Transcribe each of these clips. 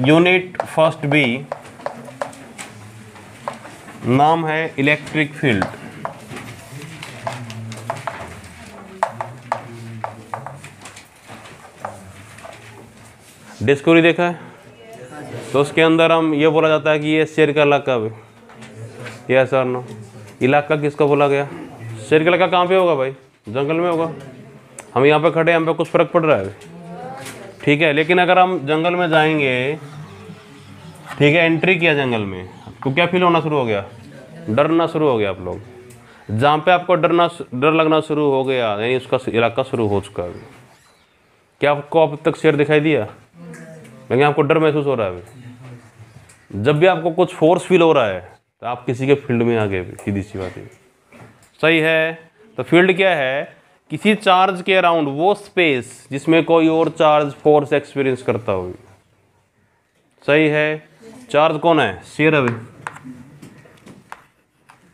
Unit first B नाम है electric field. Discovery देखा है? तो उसके अंदर हम ये बोला जाता है कि ये शेर का इलाका भी यस सर नो इलाका किसका बोला गया? शेर का इलाका कहाँ पे होगा भाई? जंगल में होगा। हम यहाँ पे खड़े हैं, हम पे कुछ फ़र्क पड़ रहा है? ठीक है, लेकिन अगर हम जंगल में जाएँगे, ठीक है एंट्री किया जंगल में तो क्या फील होना शुरू हो गया? डरना शुरू हो गया आप लोग। जहाँ पे आपको डरना डर लगना शुरू हो गया, यानी उसका इलाका शुरू हो चुका है। क्या आपको अब तक शेर दिखाई दिया? लेकिन आपको डर महसूस हो रहा है अभी। जब भी आपको कुछ फोर्स फील हो रहा है तो आप किसी के फ़ील्ड में आ गए सीधी सी बात है। सही है तो फ़ील्ड क्या है? किसी चार्ज के अराउंड वो स्पेस जिसमें कोई और चार्ज फोर्स एक्सपीरियंस करता हो। सही है? चार्ज कौन है? शेयर अभी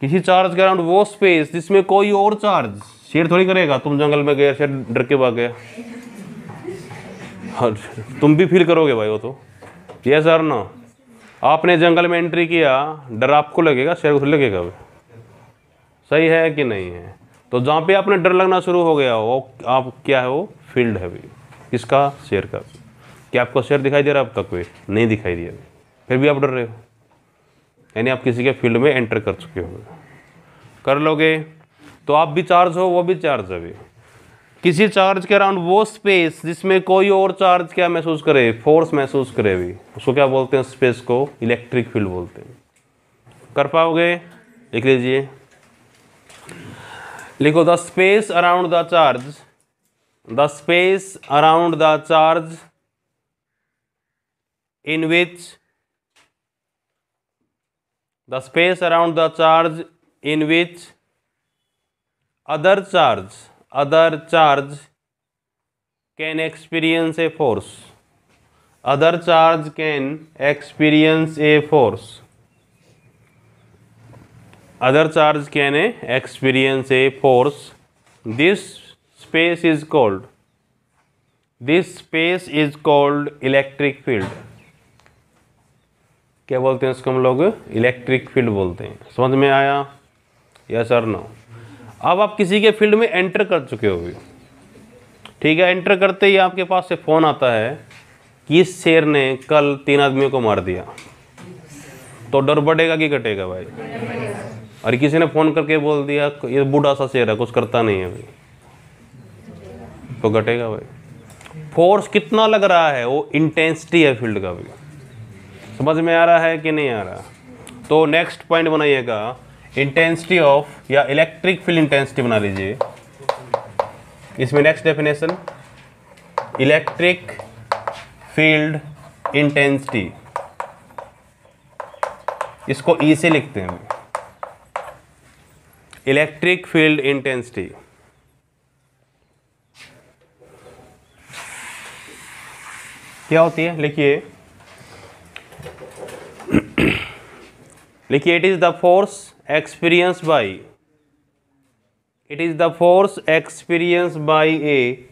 किसी चार्ज के अराउंड वो स्पेस जिसमें कोई और चार्ज। शेयर थोड़ी करेगा? तुम जंगल में गए, शेर डर के भाग गया। तुम भी फील करोगे भाई वो तो। ये सर ना आपने जंगल में एंट्री किया, डर आपको लगेगा? शेर को लगेगा? सही है कि नहीं है? तो जहाँ पे आपने डर लगना शुरू हो गया वो आप क्या है वो? फ़ील्ड है भाई किसका? शेयर का। क्या आपको शेयर दिखाई दे रहा है अब तक कोई? नहीं दिखाई दिया। फिर भी आप डर रहे हो? यानी आप किसी के फ़ील्ड में एंटर कर चुके हो। कर लोगे? तो आप भी चार्ज हो, वो भी चार्ज है। अभी किसी चार्ज के अराउंड वो स्पेस जिसमें कोई और चार्ज क्या महसूस करे? फोर्स महसूस करे भी। उसको क्या बोलते हैं? स्पेस को इलेक्ट्रिक फ़ील्ड बोलते हैं। कर पाओगे? लिख लीजिए। लिखो the space around the charge. The space around the charge in which the space around the charge in which other charge other charge can experience a force other charge can experience a force other charge can experience, a force. This space is called, this space is called electric field. क्या बोलते हैं उसको हम लोग? Electric field बोलते हैं। समझ में आया? या सर नो अब आप किसी के फ़ील्ड में एंटर कर चुके हो ठीक है एंटर करते ही आपके पास से फ़ोन आता है कि इस शेर ने कल तीन आदमियों को मार दिया। तो डर बढ़ेगा कि कटेगा भाई? और किसी ने फ़ोन करके बोल दिया, ये बूढ़ा सा शेर है, कुछ करता नहीं है भाई तो घटेगा भाई। फोर्स कितना लग रहा है, वो इंटेंसिटी है फ़ील्ड का भी समझ में आ रहा है कि नहीं आ रहा? तो नेक्स्ट पॉइंट बनाइएगा। इंटेंसिटी ऑफ़ या इलेक्ट्रिक फ़ील्ड इंटेंसिटी बना लीजिए। इसमें next definition electric field intensity इसको ई से लिखते हैं। इलेक्ट्रिक फ़ील्ड इंटेंसिटी क्या होती है? लिखिए। लिखिए it is the force experience by it is the force experience by a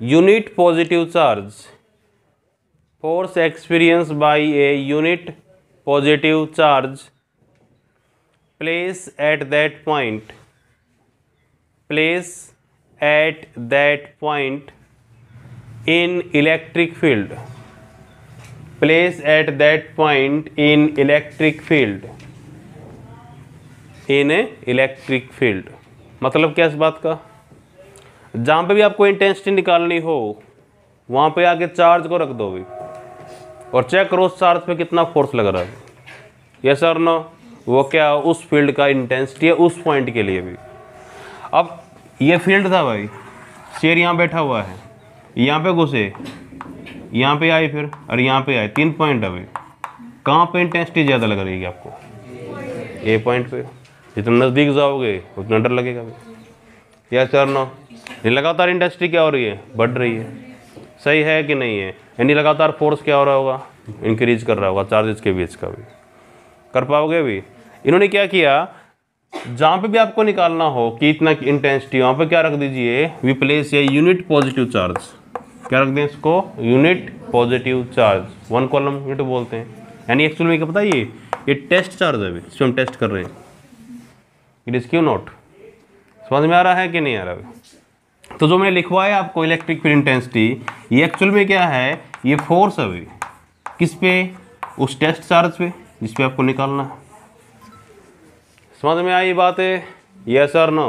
unit positive charge force experience by a unit positive charge place at that point place at that point in electric field, place at that point in electric field in a electric field. मतलब क्या इस बात का? जहाँ पे भी आपको intensity निकालनी हो, वहाँ पे आके चार्ज को रख दो भी और चेक करो उस चार्ज पे कितना फोर्स लग रहा है। यस और नो वो क्या उस फ़ील्ड का इंटेंसिटी है उस पॉइंट के लिए भी। अब ये फ़ील्ड था भाई, शेर यहाँ बैठा हुआ है, यहाँ पे घुसे, यहाँ पे आए फिर और यहाँ पे आए, तीन पॉइंट अभी कहाँ पे इंटेंसिटी ज़्यादा लग रही है आपको? ए पॉइंट पे। जितना नज़दीक जाओगे, उतना डर लगेगा भाई। या चार नौ। लगातार इंटेंसिटी क्या हो रही है? बढ़ रही है। सही है कि नहीं है? यानी लगातार फोर्स क्या हो रहा होगा? इंक्रीज कर रहा होगा चार्जेस के बीच का भी। कर पाओगे भी इन्होंने क्या किया? जहाँ पे भी आपको निकालना हो, कि इतना इंटेंसिटी वहाँ पे क्या रख दीजिए? We place a unit positive charge क्या रख दें इसको? Unit positive charge one coulomb unit बोलते हैं। यानी एक्चुअल में क्या पता ये? ये टेस्ट चार्ज है अभी इसमें हम टेस्ट कर रहे हैं। इट इज़ क्यू नॉट समझ में आ रहा है कि नहीं आ रहा है तो जो मैंने लिखवाया आपको इलेक्ट्रिक फ़ील्ड इंटेंसिटी ये एक्चुअल में क्या है? ये फोर्स अभी। किस पे? उस टेस्ट चार्ज पे, जिस पे आपको निकालना है। समझ में आई बात? है यस और नो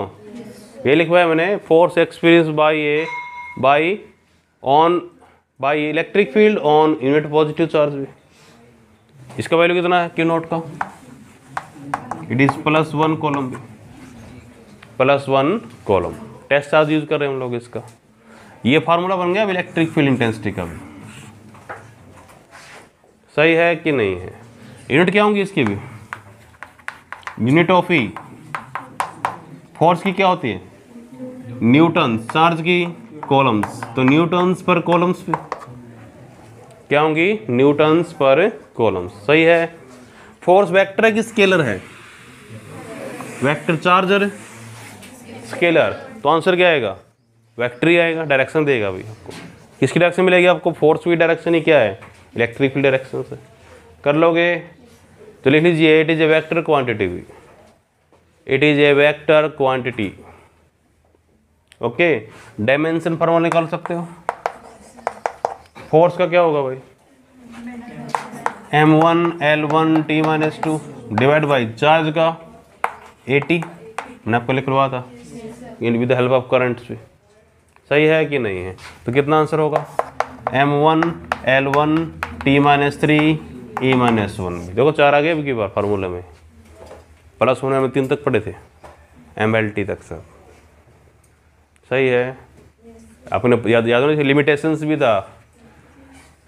ये लिखवाया मैंने force experience by a by on by electric field on unit positive charge भी। इसका वैल्यू कितना है? क्यू नोट का। It is plus one coulomb भी। Plus one coulomb test charge use कर रहे हैं हम लोग इसका। ये फार्मूला बन गया अब इलेक्ट्रिक फ़ील्ड इंटेंसिटी का भी। सही है कि नहीं है? यूनिट क्या होंगी इसकी भी? यूनिट ऑफ़ ई फोर्स की क्या होती है? न्यूटन चार्ज की कॉलम्स तो न्यूटन्स पर कॉलम्स क्या होंगी? न्यूटन्स पर कॉलम्स सही है? फोर्स वेक्टर की स्केलर है? वेक्टर चार्जर स्केलर तो आंसर क्या आएगा? वेक्टर ही आएगा डायरेक्शन देगा भाई आपको। किसकी डायरेक्शन मिलेगी आपको? फोर्स की डायरेक्शन ही क्या है? इलेक्ट्रिक फ़ील्ड डायरेक्शन से। कर लोगे? तो लिख लीजिए it is a vector quantity it is a vector quantity okay dimension formula निकाल सकते हो। फोर्स का क्या होगा भाई? M one L one T minus two divide by charge का ए टी मैंने आपको लिखवा था। In with help of current भी। सही है कि नहीं है? तो कितना आंसर होगा? M one L one T minus three E minus one में देखो चार आ गए अब की बार फार्मूले में। प्लस होने में तीन तक पढ़े थे। एम एल टी तक सब। सही है। आपने याद याद होना लिमिटेशंस भी था।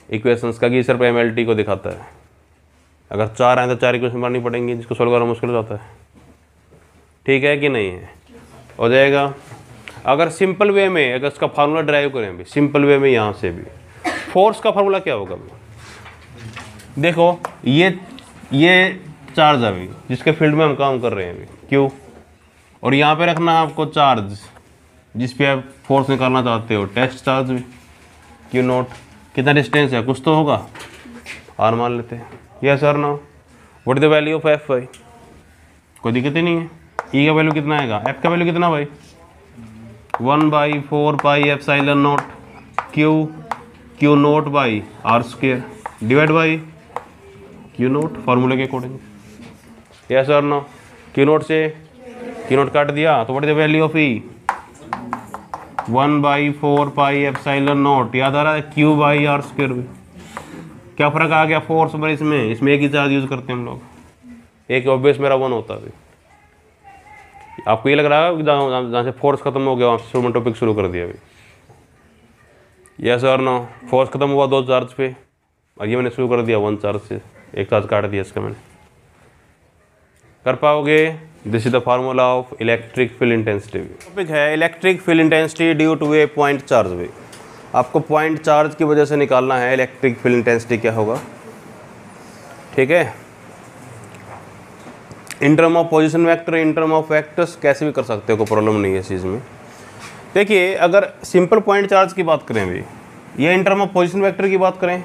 इक्वेशंस का कि सिर्फ़ एम एल टी को दिखाता है। अगर चार आए तो चार इक्वेशन मारनी पड़ेंगी, जिसको सोल्व करना मुश्किल हो जाता है। ठीक है कि नहीं है? हो जाएगा। अगर सिंपल वे में, अगर इसका फार्मूला ड्राइव करें भी सिंपल वे में यहाँ से भी। फोर्स का फार्मूला क्या होगा? अभी देखो, ये ये चार्ज अभी, जिसके फ़ील्ड में हम काम कर रहे हैं अभी। क्यों? और यहाँ पे रखना है आपको चार्ज जिस पे आप फोर्स निकालना चाहते हो। टेस्ट चार्ज भी। क्यू नोट कितना डिस्टेंस है? कुछ तो होगा। आर मान लेते हैं। Yes sir no what the value of F भाई? कोई दिक्कत ही नहीं है। ई का वैल्यू कितना आएगा? एफ़ का वैल्यू कितना भाई? One by four pi epsilon naught Q? Q naught by R square divide by Q naught फार्मूले के according yes sir no Q naught से क्यू नोट काट दिया तो what the value of E one by four pi epsilon naught याद आ रहा है? क्यू बाई आर स्क्र क्या फ़र्क आ गया फोर्स पर इसमें? इसमें एक ही चार्ज यूज़ करते हैं हम लोग। एक ऑब्वियस मेरा वन होता है आपको ये लग रहा है जहाँ से फोर्स खत्म हो गया, वहाँ से टॉपिक शुरू कर दिया अभी। यस और नो फोर्स खत्म हुआ दो चार्ज पे, और ये मैंने शुरू कर दिया वन चार्ज से। एक चार्ज काट दिया इसका मैंने। कर पाओगे? This is the formula of electric field intensity topic है electric field intensity due to a point charge भी आपको पॉइंट चार्ज की वजह से निकालना है इलेक्ट्रिक फ़ील्ड इंटेंसिटी क्या होगा? ठीक है? In term of position vector in term of vectors कैसे भी कर सकते हो, कोई प्रॉब्लम नहीं है इस चीज़ में। देखिए, अगर सिंपल पॉइंट चार्ज की बात करें अभी, या in term of position vector की बात करें,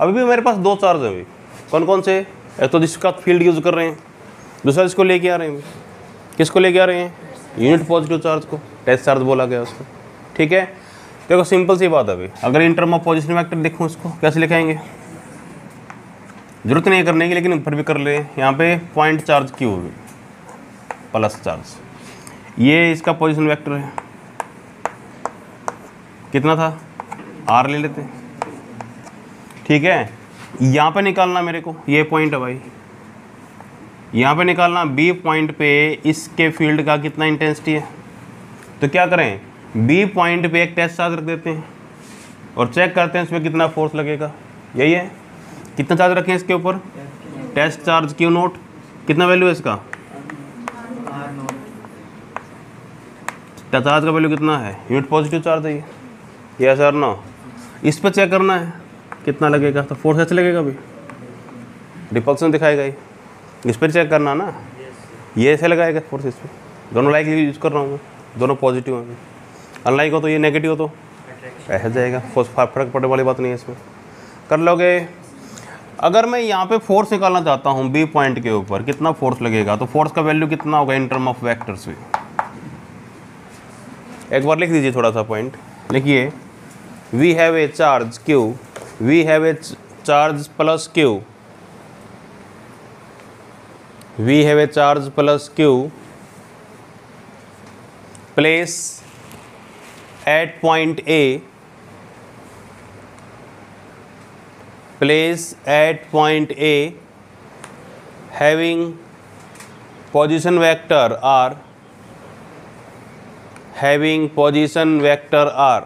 अभी भी मेरे पास दो चार्ज है अभी। कौन कौन से? एक तो जिसका फ़ील्ड यूज़ कर रहे हैं, दूसरा जिसको लेके आ रहे हैं। किसको लेके आ रहे हैं? यूनिट पॉजिटिव चार्ज को टेस्ट चार्ज बोला गया उसको ठीक है? देखो सिंपल सी बात है अभी अगर इन ऑफ़ पोजिशन वैक्टर देखूँ इसको, कैसे लिखाएँगे? ज़रूरत नहीं करने की, लेकिन फिर भी कर ले। यहाँ पे point charge Q plus charge ये इसका पोजीशन वेक्टर है। कितना था? आर ले लेते। ठीक है? यहाँ पे निकालना मेरे को, ये पॉइंट है भाई। यहाँ पे निकालना बी पॉइंट पे इसके फ़ील्ड का कितना इंटेंसिटी है? तो क्या करें? बी पॉइंट पे एक टेस्ट चार्ज रख देते हैं और चेक करते हैं इसमें कितना फोर्स लगेगा। यही है। कितना चार्ज रखें इसके ऊपर? टेस्ट चार्ज क्यू नोट कितना वैल्यू है इसका? चार्ज का वैल्यू कितना है? यूनिट पॉजिटिव चार्ज है ये। यस सर नो इस पर चेक करना है। कितना लगेगा? तो फोर्स ऐसे लगेगा भी डिपल्सन दिखाएगा ये। इस पर चेक करना ना। ये ऐसे लगाएगा फोर्स इस पर दोनों लाइक यूज़ कर रहा हूँ मैं। दोनों पॉजिटिव हैं। अनलाइक हो तो ये नेगेटिव हो तो। ऐसा जाएगा। फोर्स फ़र्क पड़ने वाली बात नहीं है इसमें कर लोगे? अगर मैं यहाँ पे फोर्स निकालना चाहता हूँ बी पॉइंट के ऊपर, कितना फोर्स लगेगा? तो फोर्स का वैल्यू कितना होगा इन टर्म ऑफ़ वैक्टर्स भी एक बार लिख दीजिए थोड़ा सा पॉइंट लिखिए we have a charge Q we have a charge plus Q we have a charge plus Q place at point A place at point A having position vector R having position vector R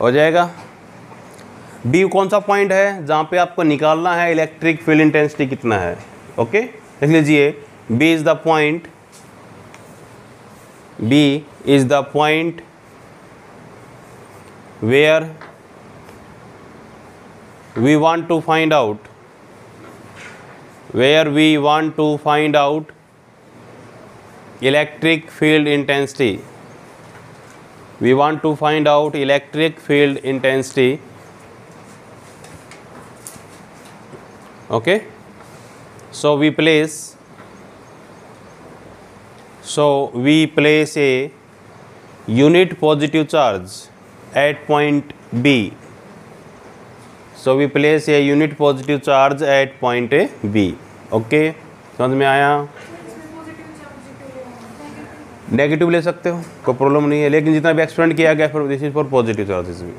हो जाएगा D कौन सा point है जहाँ पे आपको निकालना है इलेक्ट्रिक फ़ील्ड इंटेंसिटी कितना है? ओके देख लीजिए B is the point B is the point where we want to find out where we want to find out electric field intensity we want to find out electric field intensity okay? So, we place, so we place a unit positive charge at point b. So we place a unit positive charge at point A B okay समझ में आया? Negative ले सकते हो? कोई problem नहीं है। लेकिन जितना भी एक्सपेंड किया गया, फिर this is for positive charges भी।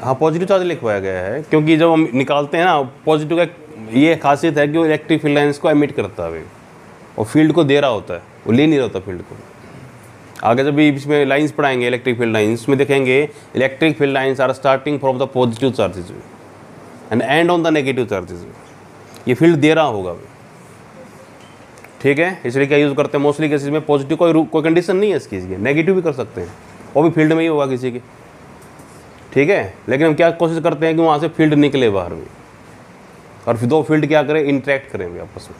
हाँ पॉजिटिव चार्ज लिखवाया गया है, क्योंकि जब हम निकालते हैं ना पॉजिटिव का ये खासियत है कि वो इलेक्ट्रिक फ़ील्ड लाइन्स को एमिट करता है अभी। और फ़ील्ड को दे रहा होता है, वो ले नहीं रहा होता फ़ील्ड को। आगे जब भी इसमें लाइंस पढ़ाएँगे इलेक्ट्रिक फ़ील्ड लाइंस में देखेंगे electric field lines are starting from the positive charges and end on the negative charges ये फ़ील्ड दे रहा होगा ठीक है? इसलिए क्या यूज़ करते हैं? मोस्टली केसेज में पॉजिटिव कोई कोई कंडीशन नहीं है इसकी इसकी नेगेटिव भी कर सकते हैं। वो भी फ़ील्ड में ही होगा किसी के। ठीक है? लेकिन हम क्या कोशिश करते हैं कि वहाँ से फ़ील्ड निकले बाहर भी और फिर दो फ़ील्ड क्या करें? इंटरेक्ट करेंगे आपस में।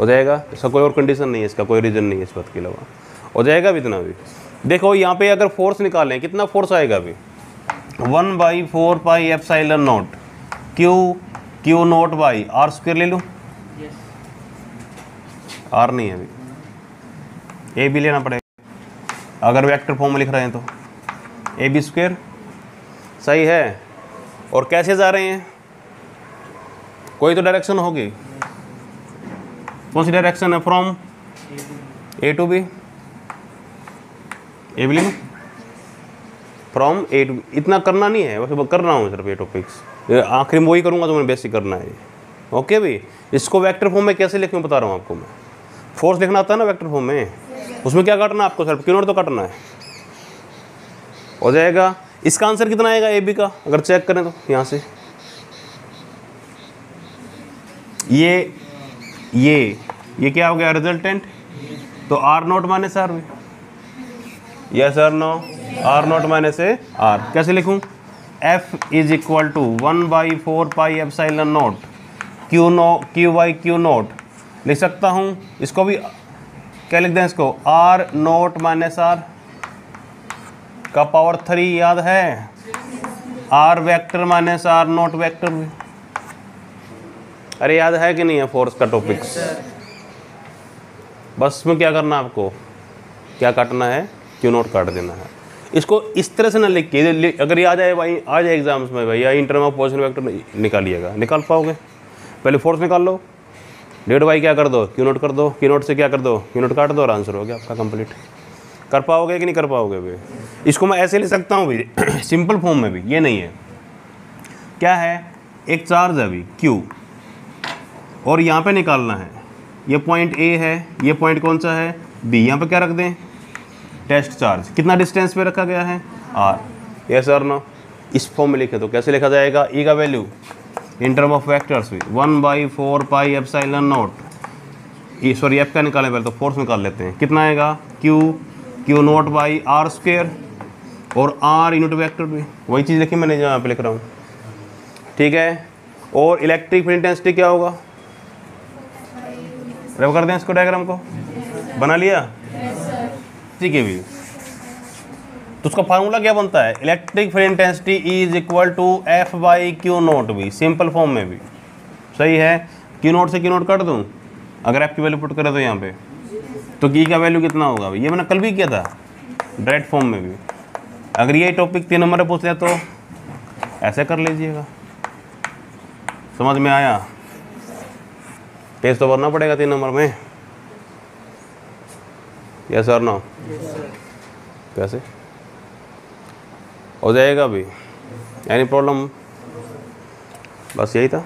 हो जाएगा? इसका कोई और कंडीशन नहीं है इसका कोई रीज़न नहीं है इस बात के अलावा। हो जाएगा अभी इतना भी? देखो यहाँ पे अगर फोर्स निकालें कितना फोर्स आएगा अभी one by four pi epsilon naught Q Q naught by R square ले? लूँ आर नहीं है अभी। ए भी लेना पड़ेगा। अगर वेक्टर फॉर्म में लिख रहे हैं तो। ए बी स्क्वेयर सही है? और कैसे जा रहे हैं? कोई तो डायरेक्शन होगी। कौन सी डायरेक्शन है? From A to B A billing from A to इतना करना नहीं है। बस कर रहा हूँ सिर्फ़ ये टॉपिक्स आखिर में वही करूँगा तो मैंने बेसिक करना है। ओके भाई? इसको वेक्टर फॉर्म में कैसे लिखूँ बता रहा हूँ आपको मैं। फोर्स लिखना आता है ना वेक्टर फॉर्म में? उसमें क्या काटना है आपको? सिर्फ़ क्यों तो काटना है। हो जाएगा। इसका आंसर कितना आएगा ए बी का? अगर चेक करें तो यहाँ से। ये ये ये क्या हो गया रिजल्टेंट तो आर नोट माने सर भी yes R no R naught minus A R कैसे लिखूं? F is equal to one by four pi epsilon naught Q no Q by Q naught लिख सकता हूँ। इसको भी, क्या लिख दें इसको? आर नोट माइनस आर का पावर थ्री याद है? R vector minus R naught vector भी अरे याद है कि नहीं है फोर्स का टॉपिक्स बस में क्या करना आपको? क्या काटना है? क्यों नोट काट देना है। इसको इस तरह से ना लिख के अगर ये आ जाए भाई आ जाए एग्ज़ाम्स में भाई या इंटर में पोजिशन वैक्टर निकालिएगा। निकाल पाओगे? पहले फोर्स निकाल लो। डेढ़ बाई क्या कर दो? क्यू नोट कर दो। क्यू नोट से क्या कर दो? क्यू नोट काट दो और आंसर हो गया आपका कंप्लीट कर पाओगे कि नहीं कर पाओगे भाई इसको मैं ऐसे ले सकता हूँ भाई सिंपल फॉर्म में भी, ये नहीं है। क्या है? एक चार्ज है अभी क्यू और यहाँ पे निकालना है। ये पॉइंट ए है, ये पॉइंट कौन सा है? बी यहाँ पे क्या रख दें? टेस्ट चार्ज कितना डिस्टेंस पे रखा गया है? आर यस सर नो इस फॉर्म में लिखे तो कैसे लिखा जाएगा? ई e का value in term of vectors भी। One by four pi epsilon naught E sorry F का निकालें पहले तो फोर्स निकाल लेते हैं। कितना आएगा? Q Q naught by R square और आर यूनिट वैक्टर भी। वही चीज़ लिखी मैंने यहाँ पे लिख रहा हूँ। ठीक है? और इलेक्ट्रिक फ़ील्ड इंटेंसिटी क्या होगा? रब कर दें इसको डायग्राम को। बना लिया? इंटेंसिटी की भी। तो उसका फार्मूला क्या बनता है? Electric field intensity is equal to F by Q naught भी। सिंपल फॉर्म में भी। सही है? क्यू नोट से क्यू नोट कर दूँ? अगर एफ़ की वैल्यू पुट करें तो यहाँ पे। तो की का वैल्यू कितना होगा ये मैंने कल भी किया था डायरेक्ट फॉर्म में भी। अगर ये टॉपिक तीन नंबर में पूछ लिया तो ऐसे कर लीजिएगा। समझ में आया? टेस्ट तो भरना पड़ेगा तीन नंबर में। यस और नो कैसे हो जाएगा अभी। एनी प्रॉब्लम बस यही था।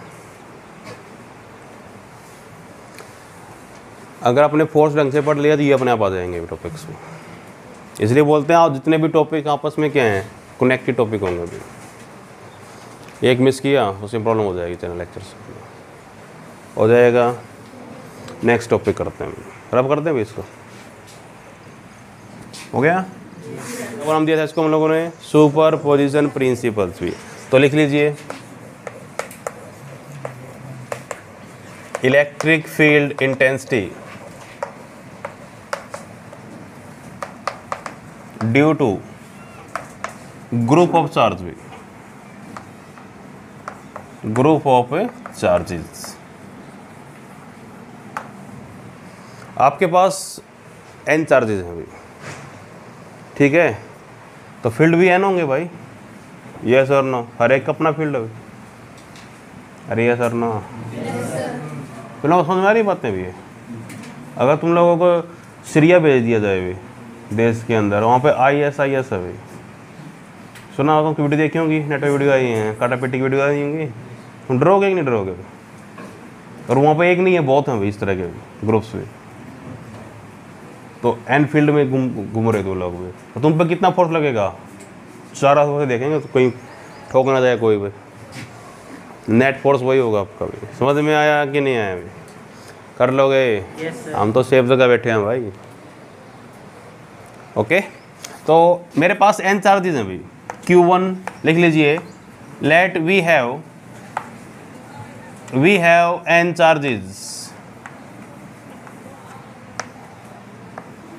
अगर आपने फोर्स ढंग से पढ़ लिया तो ये अपने आप आ जाएँगे टॉपिक्स में। इसलिए बोलते हैं, आप जितने भी टॉपिक आपस में क्या हैं कनेक्टेड टॉपिक होंगे अभी एक मिस किया, उसमें प्रॉब्लम हो जाएगी चैनल लेक्चर्स हो जाएगा। नेक्स्ट टॉपिक करते हैं रब करते हैं भी इसको। हो गया? अब हम दिया था इसको हम लोगों ने सुपर पोजिशन प्रिंसिपल्स भी। तो लिख लीजिए। Electric field intensity due to group of charge भी ग्रुप ऑफ़ चार्जेस आपके पास एन चार्जेस हैं अभी। ठीक है? तो फ़ील्ड भी एन होंगे भाई। यस और नो हर एक अपना फ़ील्ड है अरे यस और नो लोग समझ में आ रही बातें भी? है अगर तुम लोगों को सीरिया भेज दिया जाए भी देश के अंदर वहाँ पे आई एस आई एस है भाई। सुना होगा तुम वीडियो देखी होंगी? नेट पर वीडियो आई हैं काटा पेटी की वीडियो आई होंगी। डरोगे कि नहीं डरोगे और वहाँ पे एक नहीं है बहुत हैं भाई इस तरह के ग्रुप्स भी। तो एन फ़ील्ड में घूम घूम रहे दो लोग भी। तो तुम पे कितना फोर्स लगेगा? चार से देखेंगे तो कहीं ठोक ना जाए कोई भी। नेट फोर्स वही होगा आपका भी। समझ में आया कि नहीं आया अभी कर लोगे? हम तो सेफ़ जगह बैठे हैं भाई। ओके? तो मेरे पास एन चार्जेज हैं भाई। क्यू वन लिख लीजिए। Let we have we have N charges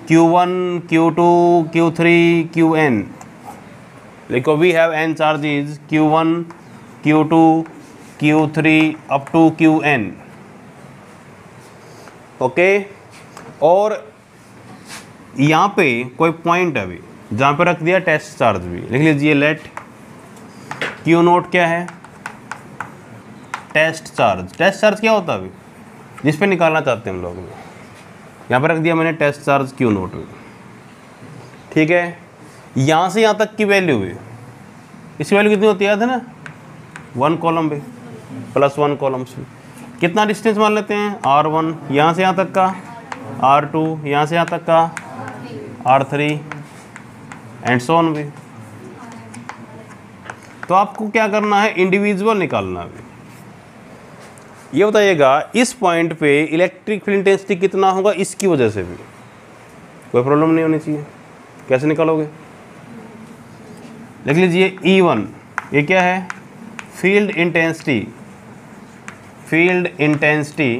Q1, Q2, Q3, Qn. लिखो we have N charges Q1, Q2, Q3 up to Qn. Okay? और यहाँ पे कोई पॉइंट अभी। जहाँ पे रख दिया टेस्ट चार्ज भी। लिख लीजिए लेट क्यू नोट क्या है? टेस्ट चार्ज टेस्ट चार्ज क्या होता है अभी? जिस पे निकालना चाहते हैं हम लोग। यहाँ पर रख दिया मैंने टेस्ट चार्ज क्यू नोट भी। ठीक है? यहाँ से यहाँ तक की वैल्यू भी। इसकी वैल्यू कितनी होती है ना? वन कॉलम भी। प्लस वन कॉलम से कितना डिस्टेंस मान लेते हैं? आर वन यहाँ से यहाँ तक का? आर टू यहाँ से यहाँ तक का? आर थ्री एंड सोन भी। तो आपको क्या करना है? इंडिविजुअल निकालना भी ये बताइएगा, इस पॉइंट पे इलेक्ट्रिक फ़ील्ड इंटेंसिटी कितना होगा? इसकी वजह से भी। कोई प्रॉब्लम नहीं होनी चाहिए। कैसे निकालोगे? लिख लीजिए ई वन ये क्या है? Field intensity field intensity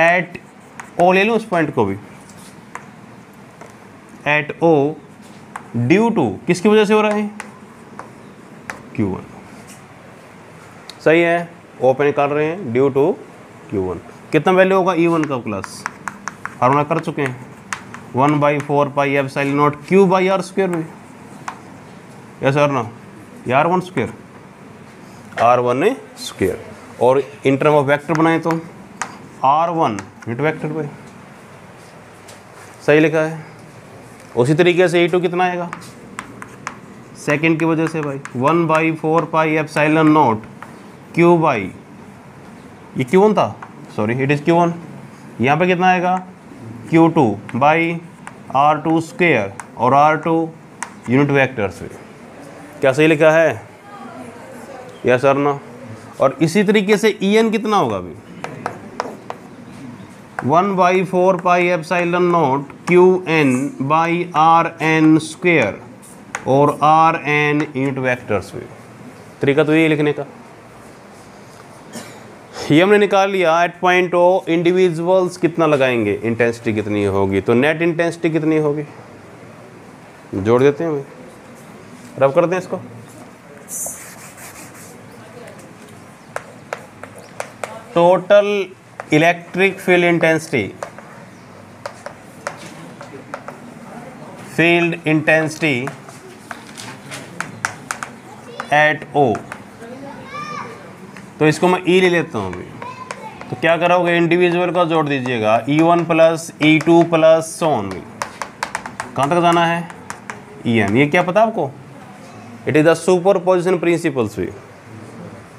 at O ले लूँ उस पॉइंट को भी। एट ओ ड्यू टू किसकी वजह से हो रहा है? क्यू वन सही है? ओपन निकाल रहे हैं ड्यू टू क्यू वन कितना वैल्यू होगा ई वन का प्लस फार्मूला कर चुके हैं। One by four pi epsilon naught Q by R square भी यस सर ना ये R one square R one square और इन टर्म ऑफ़ वैक्टर बनाए तो? आर वन इंट वैक्टर पे। सही लिखा है? उसी तरीके से ई टू कितना आएगा? सेकेंड की वजह से भाई। One by four pi epsilon naught Q by ये क्यू वन था? Sorry it is Q one यहाँ पे कितना आएगा? Q two by R two square और आर टू यूनिट वैक्टर्स क्या सही लिखा है? या सर ना और इसी तरीके से ई एन कितना होगा अभी? One by four pi epsilon naught Q N by R N square और आर एन यूनिट वैक्टर्स भी तरीका तो यही लिखने का। ये हमने निकाल लिया एट पॉइंट ओ इंडिविजुअल्स कितना लगाएँगे? इंटेंसिटी कितनी होगी? तो नेट इंटेंसिटी कितनी होगी? जोड़ देते हैं रब कर दें इसको। Total electric field intensity field intensity at O तो इसको मैं ई ले लेता हूँ अभी। तो क्या करोगे? इंडिविजुअल का जोड़ दीजिएगा। E one plus E two plus सोन कहाँ तक जाना है? ई एन ये क्या पता आपको? It is the super position principles भी।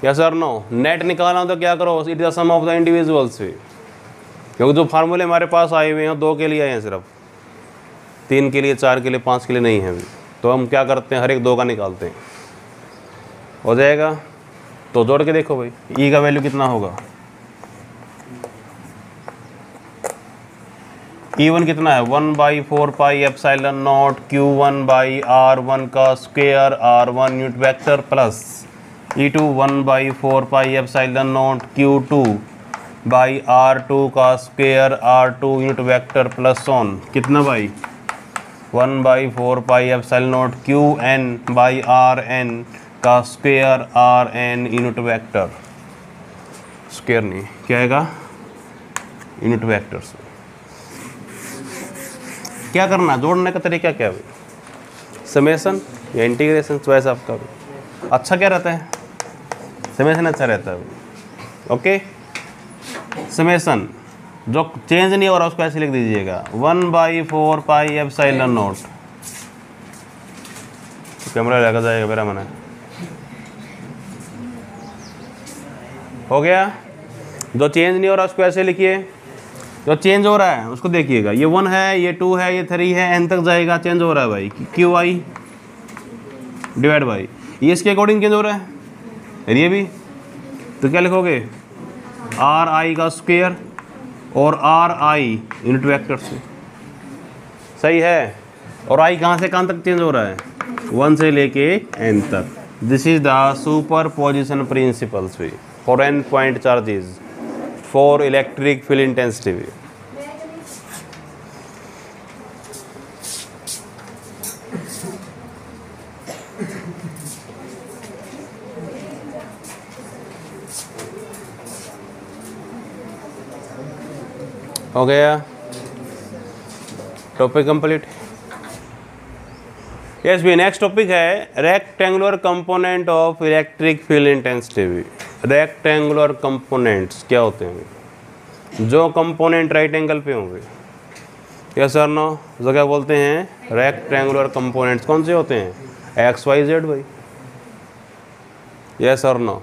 यस सर नो नेट निकालना तो क्या करो? It the sum of the individuals भी क्योंकि जो फार्मूले हमारे पास आए हुए हैं, दो के लिए आए हैं सिर्फ़। तीन के लिए, चार के लिए, पाँच के लिए नहीं है। तो हम क्या करते हैं? हर एक दो का निकालते हैं। हो जाएगा? तो जोड़ के देखो भाई। ई का वैल्यू कितना होगा? ई वन कितना है? One by four pi epsilon naught Q one by R one का square R one unit vector plus E two one by four pi epsilon naught Q two by R two का square R two unit vector plus on कितना by one by four pi epsilon naught Q N by R N का square R N unit vector square नहीं क्या आएगा? Unit vectors क्या करना जोड़ने का तरीका क्या है? समेसन या इंटीग्रेशन चॉइस आपका। अच्छा क्या रहता है? समेसन अच्छा रहता है। ओके समेसन जो चेंज नहीं हो रहा, उसको ऐसे लिख दीजिएगा। One by four pi epsilon naught camera लगा जाएगा मेरा मैंने। हो गया? जो चेंज नहीं हो रहा, उसको ऐसे लिखिए। जो चेंज हो रहा है, उसको देखिएगा। ये वन है, ये टू है, ये थ्री है एन तक जाएगा। चेंज हो रहा है भाई। क्यू आई डिवाइड बाई ये इसके अकॉर्डिंग चेंज हो रहा है? ये भी? तो क्या लिखोगे? आर आई का स्क्वेयर और आर आई यूनिट वेक्टर से। सही है? और आई कहाँ से कहाँ तक चेंज हो रहा है? वन से लेके एन तक। This is the super position principles भी for N point charges for electric field intensity भी हो गया। टॉपिक कंप्लीट यस भी नेक्स्ट टॉपिक है rectangular component of electric field intensity rectangular components क्या होते हैं? जो कंपोनेंट राइट एंगल पे होंगे। यस सर नो जो क्या बोलते हैं? रेक्टेंगुलर कंपोनेंट्स कौन से होते हैं? एक्स वाई जेड भाई यस सर नो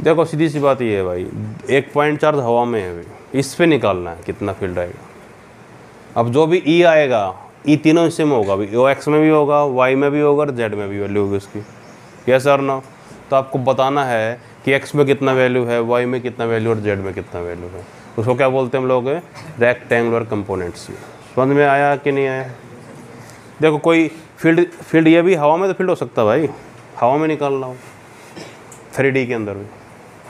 देखो, सीधी सी बात ये है भाई, एक पॉइंट चार्ज हवा में है भाई इस पर निकालना है कितना फ़ील्ड आएगा। अब जो भी ई e आएगा ई e तीनों हिस्से में होगा, अभी ओ एक्स में भी होगा वाई में भी होगा और जेड में भी वैल्यू होगी उसकी। यस सर नो तो आपको बताना है कि एक्स में कितना वैल्यू है वाई में कितना वैल्यू और जेड में कितना वैल्यू है। उसको क्या बोलते हैं हम लोग? रेक्टेंगुलर कंपोनेंट्स समझ में आया कि नहीं आया? देखो, कोई फ़ील्ड फ़ील्ड ये भी हवा में तो फ़ील्ड हो सकता है भाई। हवा में निकालना हो थ्री के अंदर भी।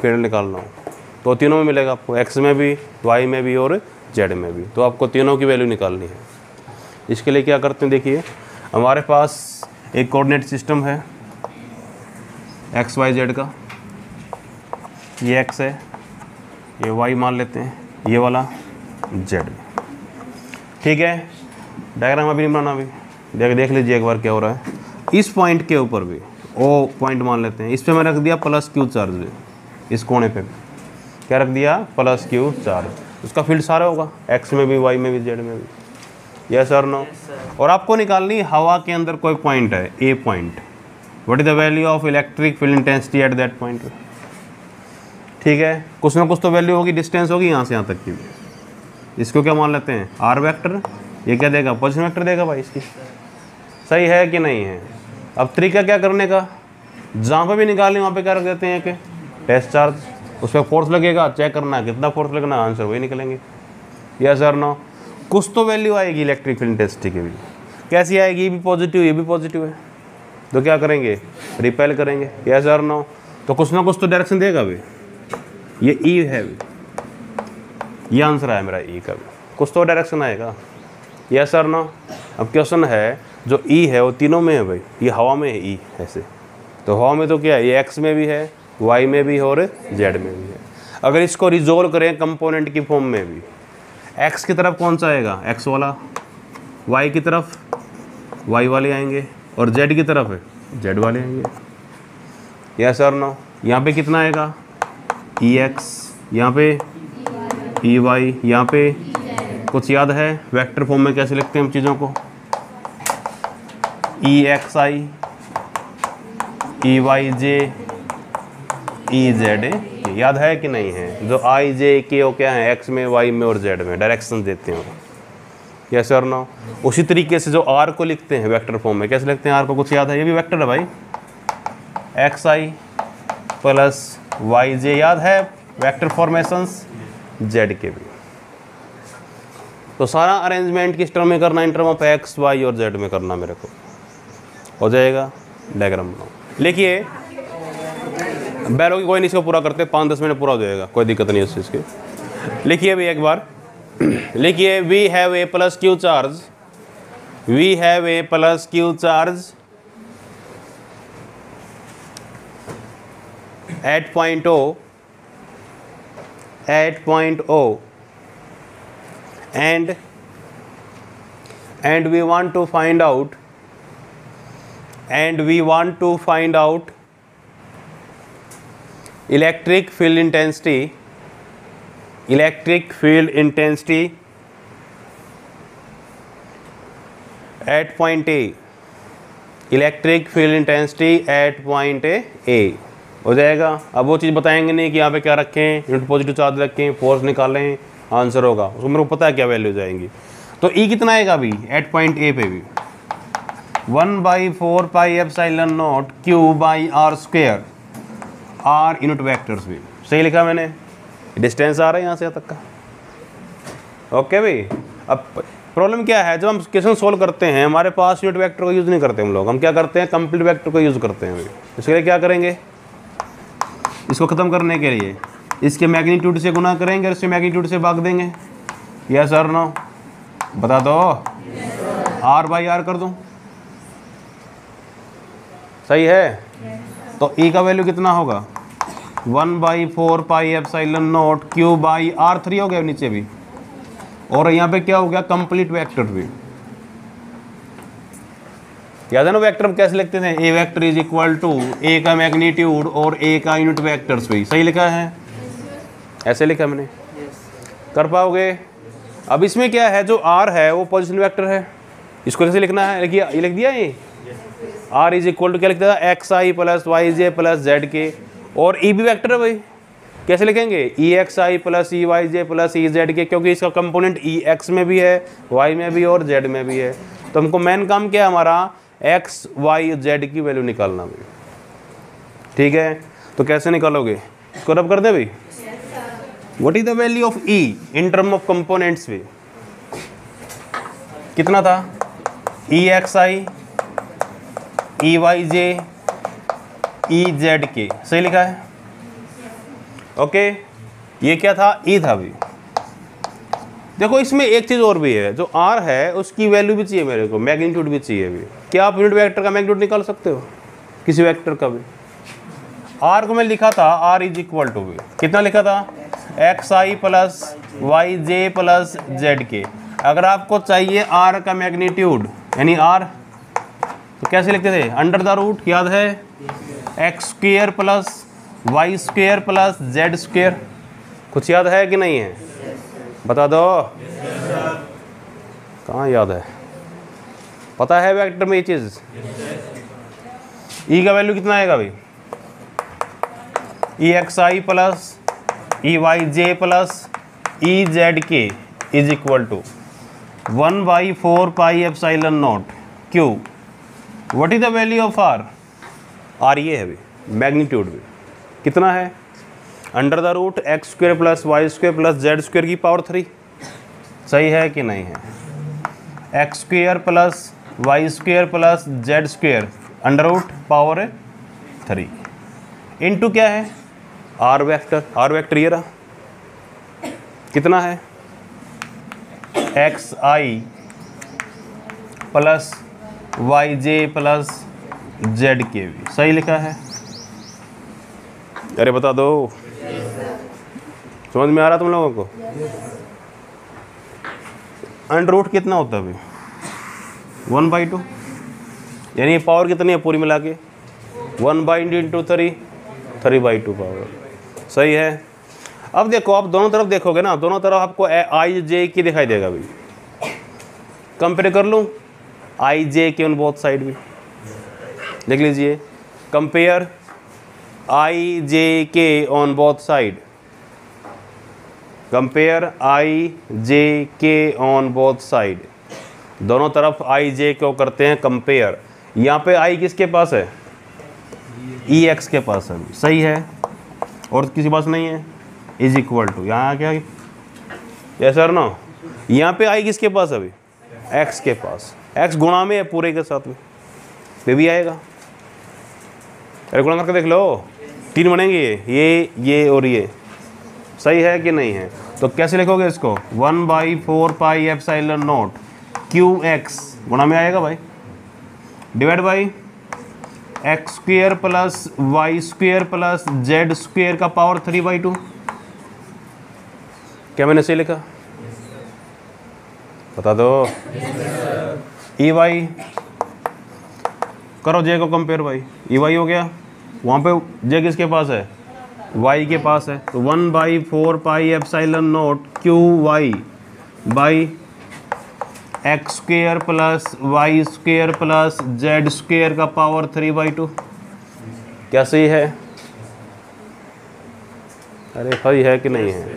फ़ील्ड निकालना हो। तो तीनों में मिलेगा आपको एक्स में भी वाई में भी और जेड में भी। तो आपको तीनों की वैल्यू निकालनी है। इसके लिए क्या करते हैं, देखिए, हमारे पास एक कोऑर्डिनेट सिस्टम है एक्स वाई जेड का। ये एक्स है, ये वाई मान लेते हैं, ये वाला जेड ठीक है डायग्राम अभी नहीं बनाना अभी। देख देख लीजिए एक बार क्या हो रहा है। इस पॉइंट के ऊपर भी ओ पॉइंट मान लेते हैं। इस पर मैं रख दिया प्लस क्यू चार्ज इस कोने पे क्या रख दिया? प्लस क्यू चार्ज उसका फ़ील्ड सारा होगा। एक्स में भी वाई में भी जेड में भी। यस और नो और आपको निकालनी हवा के अंदर कोई पॉइंट है A point what is the value of electric field intensity at that point ठीक है? कुछ ना कुछ तो वैल्यू होगी डिस्टेंस होगी यहाँ से यहाँ तक की। इसको क्या मान लेते हैं? आर वैक्टर ये क्या देगा? पोजिशन वैक्टर देगा भाई इसकी? सही है कि नहीं है? अब तरीका क्या करने का? जहाँ पर भी निकालने वहाँ पे क्या रख देते हैं कि टेस्ट चार्ज उस पर फोर्स लगेगा चेक करना, कितना फोर्स लगना आंसर वही निकलेंगे। यस सर नो कुछ तो वैल्यू आएगी इलेक्ट्रिक फ़ील्ड इंटेंसिटी की भी। कैसी आएगी? ये भी पॉजिटिव ये भी पॉजिटिव है। तो क्या करेंगे? रिपेल करेंगे। यस सर नो तो कुछ ना कुछ तो डायरेक्शन देगा भी। ये ई है भी। ये आंसर आया मेरा ई का भी। कुछ तो डायरेक्शन आएगा। यस सर नो अब क्वेश्चन है, जो ई है, वो तीनों में है भाई। ये हवा में है ई ऐसे। तो हवा में तो क्या है? ये एक्स में भी है वाई में भी और जेड में भी है। अगर इसको रिजोल्व करें कंपोनेंट की फॉर्म में भी एक्स की तरफ़ कौन सा आएगा? एक्स वाला। वाई की तरफ़ वाई वाले आएँगे और जेड की तरफ़ जेड वाले आएँगे। यस सर नो यहाँ पे कितना आएगा? ई एक्स यहाँ पे ई वाई यहाँ पे कुछ याद है? वेक्टर फॉर्म में कैसे लिखते हैं हम चीज़ों को? E X I E Y J E Z याद है कि नहीं है? जो आई जे के ओ क्या है? एक्स में वाई में और जेड में। डायरेक्शन देते हैं यस और नो उसी तरीके से जो आर को लिखते हैं वेक्टर फॉर्म में, कैसे लिखते हैं आर को? कुछ याद है? ये भी वेक्टर है भाई। X I plus Y J याद है? वेक्टर फॉर्मेशंस जेड के भी। तो सारा अरेंजमेंट किस टर्म में करना in term of X Y और जेड में करना मेरे को। हो जाएगा डायग्राम बनाओ लिखिए। बैलो कोई नहीं, इसको पूरा करते पाँच दस मिनट पूरा हो जाएगा, कोई दिक्कत नहीं उस चीज़ की। लिखिए अभी एक बार। लिखिए we have a plus Q charge we have a plus Q charge at point O at point O and and we want to find out, and we want to find out electric field intensity, electric field intensity at point A electric field intensity at point A हो जाएगा। अब वो चीज़ बताएँगे नहीं कि यहाँ पे क्या रखें यूनिट पॉजिटिव चार्ज रखें फोर्स निकालें आंसर होगा। उसको मेरे को पता है क्या वैल्यू जाएँगी। तो ई e कितना आएगा अभी? एट पॉइंट ए पे भी। One by four pi epsilon naught Q by R square R unit vectors भी। सही लिखा मैंने? डिस्टेंस आ रहा है यहाँ से यहाँ तक का। ओके भाई, अब प्रॉब्लम क्या है? जब हम क्वेश्चन सोल्व करते हैं, हमारे पास यूनिट वेक्टर को यूज़ नहीं करते हम लोग। हम क्या करते हैं? कंप्लीट वेक्टर को यूज़ करते हैं इसके लिए क्या करेंगे? इसको ख़त्म करने के लिए। इसके मैग्नीट्यूड से गुना करेंगे और इसके मैग्नीट्यूड से भाग देंगे। यस सर नो बता दो। आर बाई आर कर दूँ? सही है? तो ई e का वैल्यू कितना होगा? One by four pi epsilon naught Q by R three हो गया नीचे भी। और यहाँ पे क्या हो गया? कंप्लीट वेक्टर भी। याद है ना वेक्टर हम कैसे लिखते थे? A vector is equal to A का मैग्नीट्यूड और ए का यूनिट वेक्टर्स भी। सही लिखा है? ऐसे लिखा मैंने कर पाओगे? अब इसमें क्या है? जो आर है, वो पोजिशन वेक्टर है। इसको कैसे लिखना है? लिख दिया ये? आर इज़ इक्वल टू क्या लिखता था? X I plus Y J plus Z K और ई भी वैक्टर है भाई। कैसे लिखेंगे? E X I plus E Y J plus E Z K क्योंकि इसका कंपोनेंट ई एक्स में भी है वाई में भी और जेड में भी है। तो हमको मेन काम क्या है हमारा? एक्स वाई जेड की वैल्यू निकालना भी ठीक है? तो कैसे निकालोगे? इसको रब कर दे भाई। What is the value of E in term of components भी कितना था? E X I E Y J E Z K सही लिखा है? ओके। ये क्या था? ई e था भी। देखो, इसमें एक चीज़ और भी है, जो आर है, उसकी वैल्यू भी चाहिए मेरे को मैग्नीट्यूड भी चाहिए अभी क्या आप यूनिट वेक्टर का मैग्नीट्यूड निकाल सकते हो? किसी वेक्टर का भी। आर को मैं लिखा था आर इज़ इक्वल टू भी कितना लिखा था? X I plus Y J plus Z K अगर आपको चाहिए आर का मैग्नीट्यूड यानी आर तो कैसे लिखते थे? अंडर द रूट याद है? X square plus Y square plus Z square कुछ याद है कि नहीं है? बता दो। कहाँ याद है? पता है वेक्टर में ये चीज़? ई e का वैल्यू कितना आएगा भाई E X I plus E Y J plus E Z K is equal to one by four pi epsilon naught Q what is the value of R R ये है भी magnitude भी। कितना है? Under the root X square plus Y square plus Z square की power three सही है कि नहीं है? X square plus Y square plus Z square under root power three into क्या है? आर वेक्टर आर वेक्टर ये रहा। कितना है? X I plus Y J plus Z K we. सही लिखा है? अरे बता दो। समझ में आ रहा तुम लोगों को? अंडर रूट कितना होता है अभी? वन बाई टू यानी पावर कितनी है पूरी मिला के? One by into three three by two power सही है? अब देखो, आप दोनों तरफ़ देखोगे ना, दोनों तरफ़ आपको आई जे की दिखाई देगा भाई कंपेयर कर लूँ? आई जे के उन बहुत साइड भी देख लीजिए। Compare I J K on both side compare I J K on both side दोनों तरफ़ आई जे को करते हैं कंपेयर यहाँ पे आई किसके पास है? ई एक्स के पास है। सही है? और किसी पास नहीं है? इज़ इक्वल टू यहाँ क्या? ये सर नो यहाँ पे आई किसके पास अभी? एक्स के पास। एक्स गुणा में है पूरे के साथ में। ये भी आएगा। गुणा करके देख लो। तीन बनेंगे ये ये और ये। सही है कि नहीं है? तो कैसे लिखोगे इसको? One by four pi epsilon naught Q X. गुणा में आएगा भाई। Divide by X square plus Y square plus Z square का पावर थ्री बाई टू। क्या मैंने सही लिखा? बता दो। ई वाई करो जे को कंपेयर भाई। ई वाई हो गया। वहाँ पे जे किसके पास है? वाई के पास है। तो one by four pi epsilon naught Q Y by X square plus Y square plus Z square का पावर थ्री बाई टू क्या सही है? अरे सही है कि नहीं है?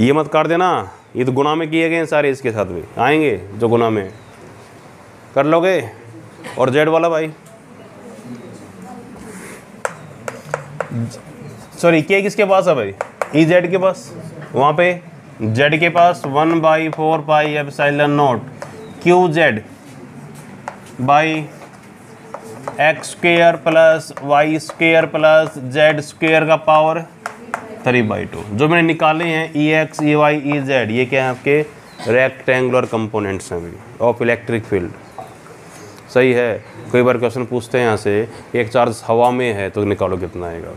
ये मत काट देना। ये तो गुना में किए गए हैं सारे इसके साथ भी। आएँगे जो गुना में। कर लोगे? और जेड वाला भाई? सॉरी के किसके पास है भाई? ई e जेड के पास? वहाँ पे? जेड के पास? One by four pi epsilon naught Q Z by X square plus Y square plus Z square का पावर थ्री बाई टू जो मैंने निकाले हैं E X E Y E Z ये क्या है आपके? रेक्टेंगुलर कंपोनेंट्स हैं ऑफ़ इलेक्ट्रिक फ़ील्ड सही है। कई बार क्वेश्चन पूछते हैं यहाँ से, एक चार्ज हवा में है तो निकालो कितना आएगा?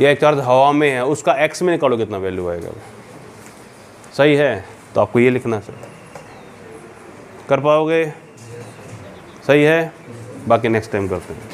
या एक चार्ज हवा में है, उसका एक्स में निकालो कितना वैल्यू आएगा? सही है तो आपको ये लिखना सर कर पाओगे? सही है? बाकी नेक्स्ट टाइम करते हैं।